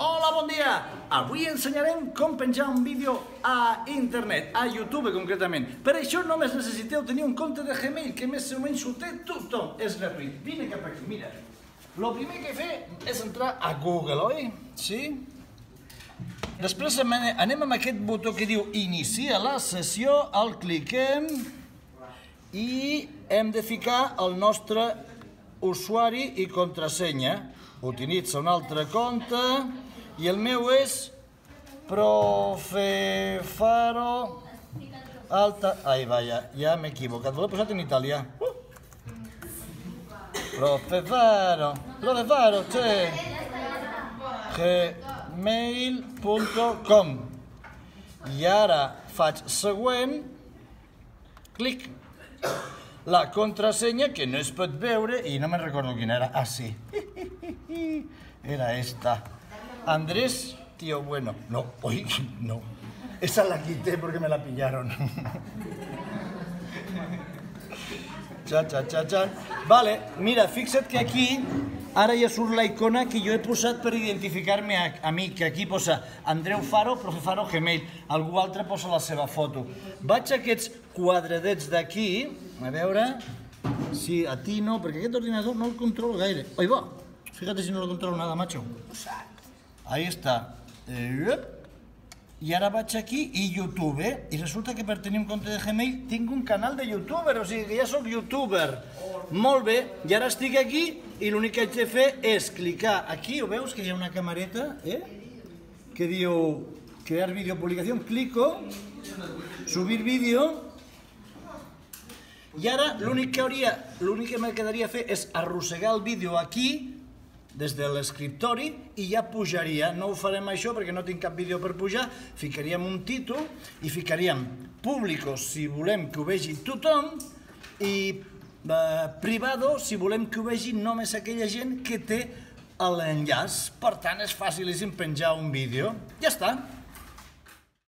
Hola, bon dia! Avui ensenyarem com penjar un vídeo a internet, a YouTube concretament. Per això només necessiteu tenir un compte de Gmail, que més o menys ho té tothom, és gratuït. Vine cap aquí, mira. Lo primer que fer és entrar a Google, oi? Sí? Després anem amb aquest botó que diu Inicia la sessió, el cliquem i hem de ficar el nostre usuari i contrasenya. Utilitza un altre compte i el meu és Profefaro Alta... Ai, vaja, ja m'he equivocat. L'he posat en italià. Profefaro, Profefaro, c'è gmail.com i ara faig següent, clic. La contrasenya, que no es pot veure, i no me'n recordo quina era. Ah, sí. Era esta. Andrés, tío bueno. No, hoy no. Esa la quité porque me la pillaron. Cha, cha, cha, cha. Vale, mira, fixa't que aquí ara ja surt la icona que jo he posat per identificar-me a, a mi, que aquí posa Andreu Faro, profe Faro, Gmail. Algú altre posa la seva foto. Vaig a aquests quadradets d'aquí, a veure si atino, perquè aquest ordinador no el controlo gaire. Oi, va, fíjate si no lo controlo nada, macho. Ahí està. I ara vaig aquí i YouTube, eh? i resulta que per tenir un compte de Gmail tinc un canal de youtuber, o sigui que ja sóc youtuber. Molt bé, i ara estic aquí i l'únic que haig de fer és clicar aquí, ho veus que hi ha una camareta, eh? que diu crear vídeo publicació, clico, subir vídeo, i ara l'únic que hauria, l'únic que me quedaria fer és arrossegar el vídeo aquí, des de l'escriptori i ja pujaria. No ho farem això perquè no tinc cap vídeo per pujar. Ficaríem un títol i ficaríem públicos si volem que ho vegi tothom i eh, privado si volem que ho vegi només aquella gent que té l'enllaç. Per tant, és fàcilíssim penjar un vídeo. Ja està.